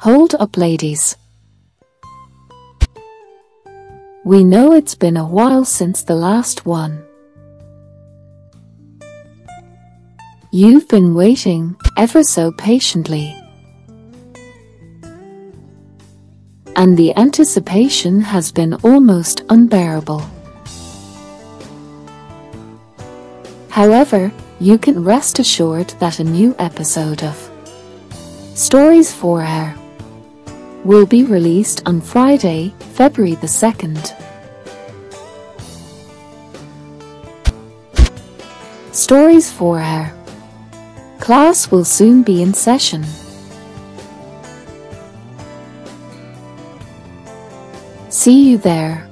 Hold up ladies. We know it's been a while since the last one. You've been waiting ever so patiently. And the anticipation has been almost unbearable. However, you can rest assured that a new episode of Stories for Her will be released on Friday, February the 2nd. Stories for Her Class will soon be in session. See you there.